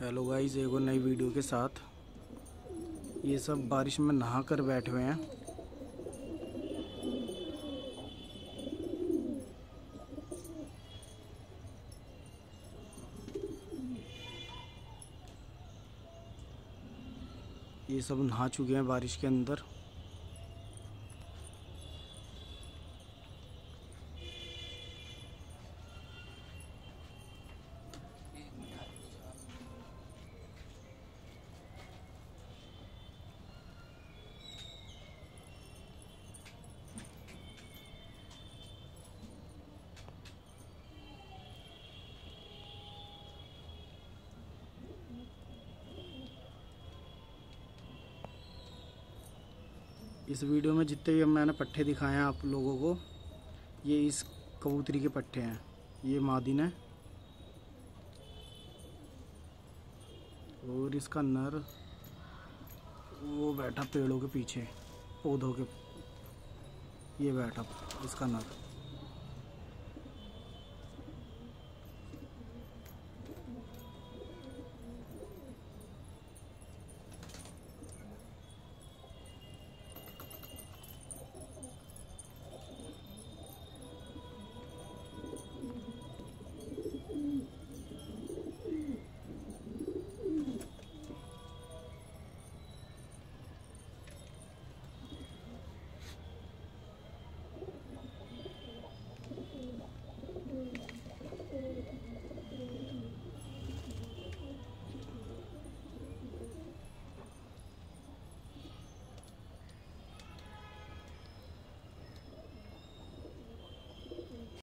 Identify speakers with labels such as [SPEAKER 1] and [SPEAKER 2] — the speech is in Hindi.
[SPEAKER 1] हेलो गाइस एक और नई वीडियो के साथ। ये सब बारिश में नहा कर बैठे हुए हैं। ये सब नहा चुके हैं बारिश के अंदर। इस वीडियो में जितने भी मैंने पट्टे दिखाए हैं आप लोगों को, ये इस कबूतरी के पट्टे हैं। ये मादिन है। और इसका नर, वो बैठा पेड़ों के पीछे, पौधों के, ये बैठा इसका नर।